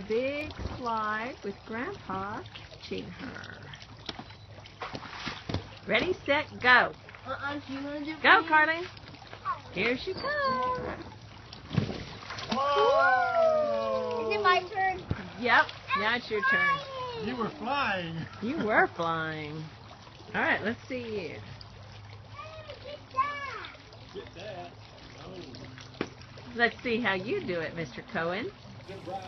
the big slide with Grandpa catching her. Ready, set, go. Uh-uh, you wanna do Go. Carly. Here she comes. Is it my turn? Yep, now it's your turn. You were flying. You were flying. All right, let's see you. Get that. Let's see how you do it, Mr. Cohen.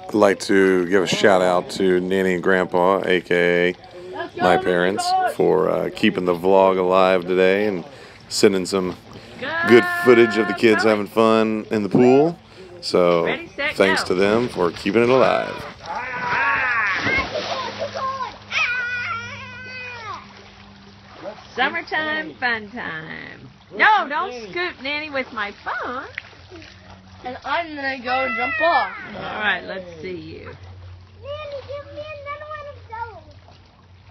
I'd like to give a shout out to Nanny and Grandpa, aka my parents, for uh, keeping the vlog alive today and sending some good footage of the kids having fun in the pool. So thanks to them for keeping it alive. Summertime fun time. No, don't scoop Nanny with my phone. And I'm gonna go and jump off. All right, let's see you.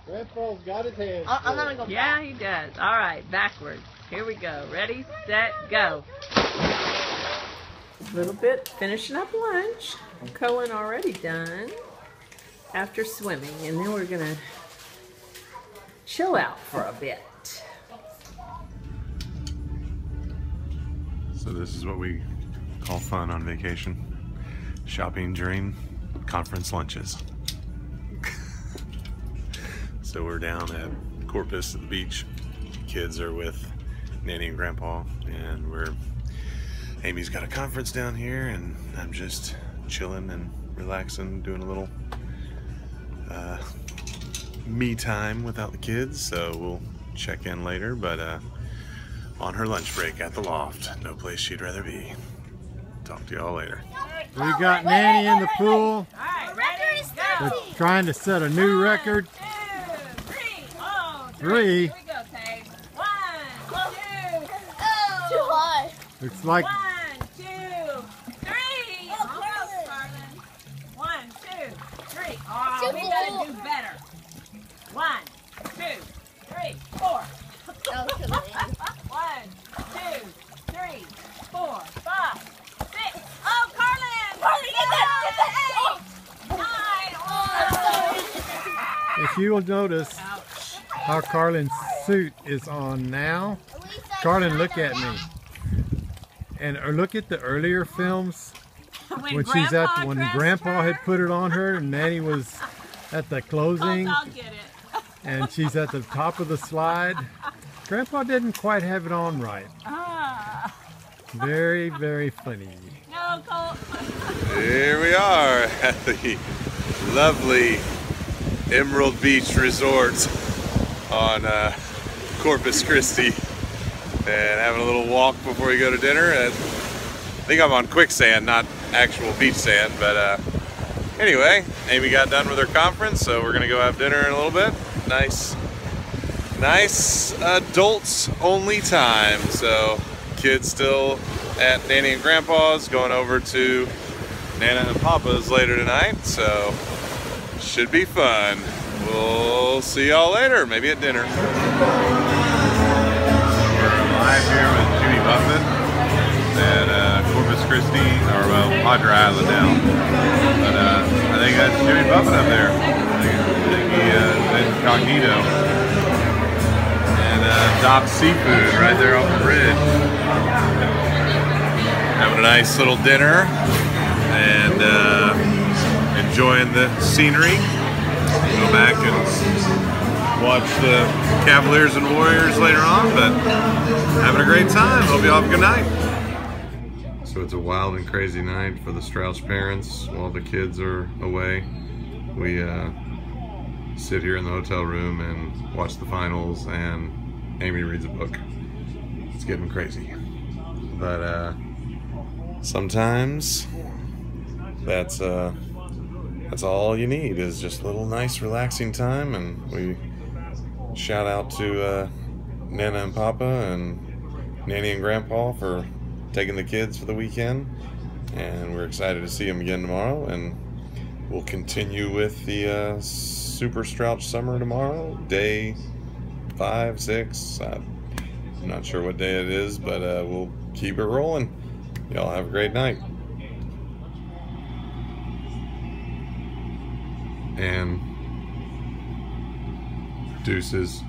Grandpa's got his hands. I- I'm gonna go Yeah, back. he does. All right, backwards. Here we go. Ready, set, go. A little bit finishing up lunch. Cohen already done after swimming, and then we're gonna chill out for a bit. So this is what we call fun on vacation. Shopping during conference lunches. so we're down at Corpus at the beach. Kids are with Nanny and Grandpa and we're Amy's got a conference down here and I'm just chilling and relaxing, doing a little uh, me time without the kids. So we'll check in later, but uh, on her lunch break at the loft. No place she'd rather be. Talk to y'all later. We got Nanny in the pool. All right, ready, We're go. trying to set a new record. Two, three. Oh, Three. Here we go, Tay. One, Too high. Looks like One, two, three. Almost, Carlin. One, two, three. Oh, we gotta do better. One, two, three, four. That was gonna end. One, two, three, four, five, six. Oh, Carlin! Carlin, get that! Get that! Eight, nine. If you will notice Ouch. how Carlin's suit is on now. Carlin, look at me. And uh, look at the earlier films when she's at Grandpa when dressed Grandpa had put it on her and Nanny was at the closing I'll get it. and she's at the top of the slide. Grandpa didn't quite have it on right. Ah. Very, very funny. No, Cole. Here we are at the lovely Emerald Beach Resort on uh, Corpus Christi and having a little walk before we go to dinner. And I think I'm on quicksand, not actual beach sand, but uh, anyway, Amy got done with her conference, so we're gonna go have dinner in a little bit. Nice, nice adults only time. So kids still at Nanny and Grandpa's, going over to Nana and Papa's later tonight, so should be fun. We'll see y'all later, maybe at dinner. Live here with Jimmy Buffett at uh, Corpus Christi, or well, Padre Island now. But uh, I think that's Jimmy Buffett up there. I think, I think he uh, incognito. And uh, Seafood right there on the bridge having a nice little dinner and uh, enjoying the scenery. Go back and watch the Cavaliers and Warriors later on, but having a great time. Hope you all have a good night. So it's a wild and crazy night for the Strauch parents while the kids are away. We uh, sit here in the hotel room and watch the finals, and Amy reads a book. It's getting crazy. But uh, sometimes that's uh that's all you need is just a little nice relaxing time and we shout out to uh nana and papa and nanny and grandpa for taking the kids for the weekend and we're excited to see them again tomorrow and we'll continue with the uh, super strauch summer tomorrow day five six i'm not sure what day it is but uh, we'll keep it rolling Y'all have a great night. And deuces.